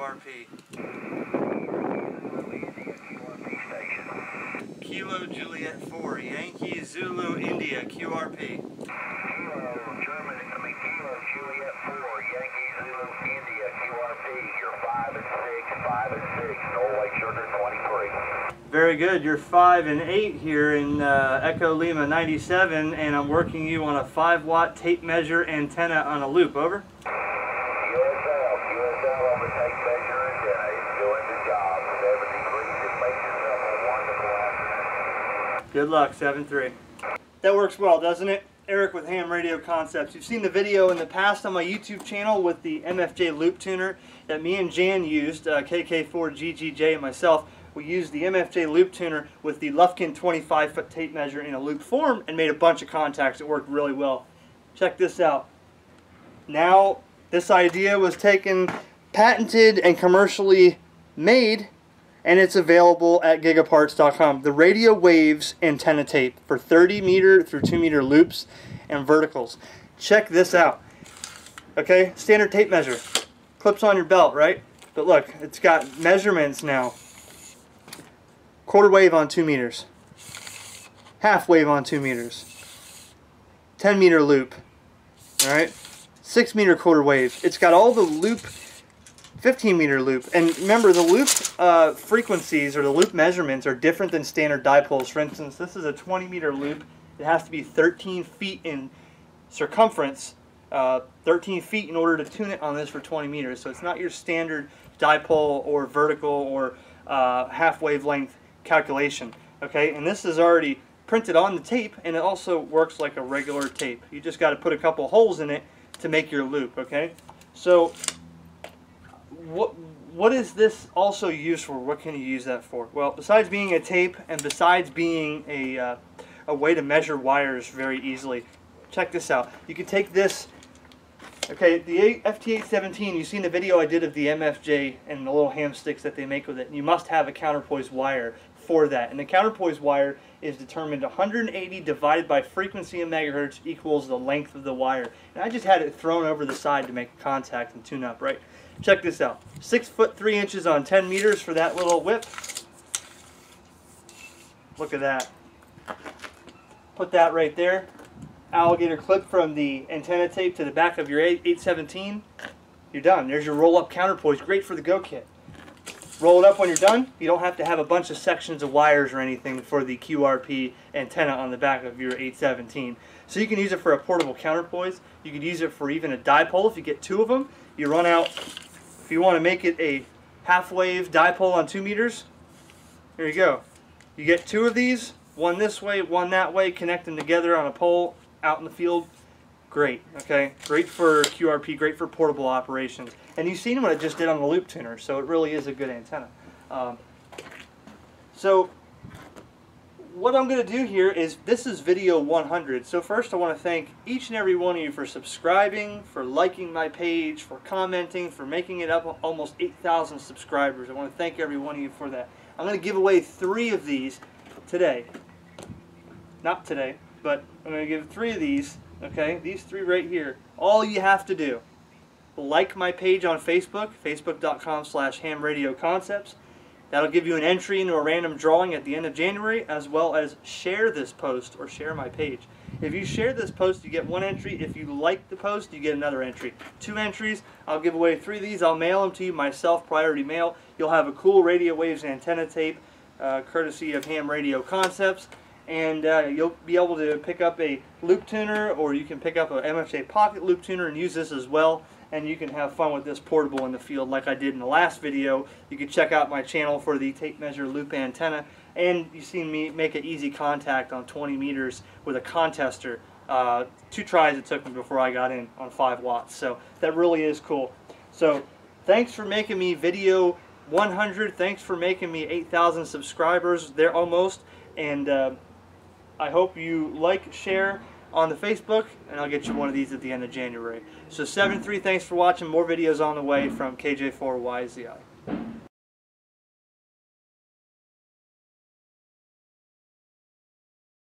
QRP. Kilo Juliet 4, Yankee Zulu India QRP. German, I mean, Kilo Juliet 4, Yankee Zulu India QRP. You're 5 and 6, 5 and 6, Norway Sugar 23. Very good. You're 5 and 8 here in uh, Echo Lima 97, and I'm working you on a 5 watt tape measure antenna on a loop. Over. QSL, QSL on the tape measure antenna. It's doing the job. 7 degrees and make yourself a wonderful afternoon. Good luck, 7-3. That works well, doesn't it? Eric with Ham Radio Concepts. You've seen the video in the past on my YouTube channel with the MFJ loop tuner that me and Jan used, uh, KK4GGJ and myself. We used the MFJ loop tuner with the Lufkin 25 foot tape measure in a loop form and made a bunch of contacts. It worked really well. Check this out. Now, this idea was taken, patented, and commercially made and it's available at gigaparts.com. The Radiowavz antenna tape for 30 meter through 2 meter loops and verticals. Check this out. Okay, standard tape measure. Clips on your belt, right? But look, it's got measurements now. Quarter wave on 2 meters. Half wave on 2 meters. 10 meter loop. Alright? 6 meter quarter wave. It's got all the loop 15 meter loop. And remember, the loop uh, frequencies or the loop measurements are different than standard dipoles. For instance, this is a 20 meter loop. It has to be 13 feet in circumference, uh, 13 feet in order to tune it on this for 20 meters. So it's not your standard dipole or vertical or uh, half wavelength calculation. Okay, and this is already printed on the tape and it also works like a regular tape. You just got to put a couple holes in it to make your loop. Okay, so what what is this also used for? What can you use that for? Well, besides being a tape and besides being a, uh, a way to measure wires very easily, check this out. You can take this, okay, the FT817, you've seen the video I did of the MFJ and the little ham sticks that they make with it. You must have a counterpoise wire for that. And the counterpoise wire is determined 180 divided by frequency in megahertz equals the length of the wire. And I just had it thrown over the side to make contact and tune up, right? Check this out. Six foot three inches on 10 meters for that little whip. Look at that. Put that right there. Alligator clip from the antenna tape to the back of your 817. You're done. There's your roll-up counterpoise. Great for the Go Kit. Roll it up when you're done. You don't have to have a bunch of sections of wires or anything for the QRP antenna on the back of your 817. So you can use it for a portable counterpoise. You could use it for even a dipole if you get two of them. You run out, if you want to make it a half wave dipole on two meters, here you go. You get two of these, one this way, one that way, connect them together on a pole out in the field. Great, okay? Great for QRP, great for portable operations. And you've seen what it just did on the loop tuner, so it really is a good antenna. Um, so what I'm going to do here is, this is video 100. So first I want to thank each and every one of you for subscribing, for liking my page, for commenting, for making it up almost 8,000 subscribers. I want to thank every one of you for that. I'm going to give away three of these today. Not today, but I'm going to give three of these Okay, these three right here. All you have to do, like my page on Facebook, facebook.com slash hamradioconcepts. That'll give you an entry into a random drawing at the end of January, as well as share this post or share my page. If you share this post, you get one entry. If you like the post, you get another entry. Two entries. I'll give away three of these. I'll mail them to you myself, priority mail. You'll have a cool Radiowavz antenna tape, uh, courtesy of Ham Radio Concepts and uh, you'll be able to pick up a loop tuner or you can pick up a MFJ pocket loop tuner and use this as well and you can have fun with this portable in the field like I did in the last video. You can check out my channel for the tape measure loop antenna and you've seen me make an easy contact on 20 meters with a contester. Uh, two tries it took me before I got in on 5 watts so that really is cool. So thanks for making me video 100. Thanks for making me 8,000 subscribers. They're almost and uh, I hope you like, share on the Facebook, and I'll get you one of these at the end of January. So 7-3, thanks for watching. More videos on the way from KJ4YZI.